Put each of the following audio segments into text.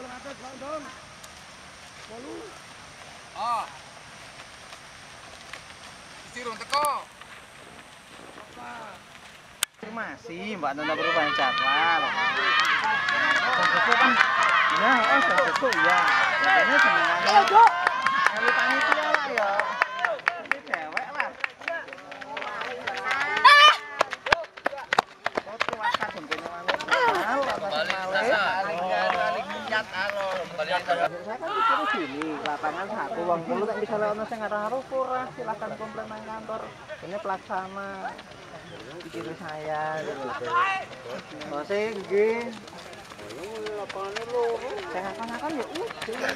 boleh atas Ah. Sirun teko. Masih Mbak Nanda berubah yang jadwal. Tertutup kan? Ya, oh ya. Katanya semuanya. Saya kan pikir gini, lapangan satu uang dulu tak bisa lewat nasi ngarang harus kurang. Silakan komplain main kantor. Ini pelaksana pikir saya. Oh saya gini. Lapangan lu. Saya ngapain-ngapain ya udah.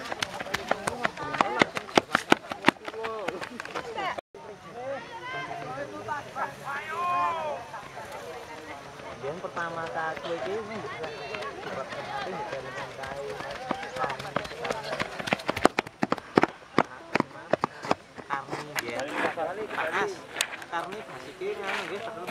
pertama kali ini panas. Karena Ini nggih terus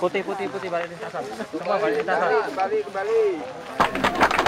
Putih putih putih balik lintasan. Semua balik lintasan. Balik kembali.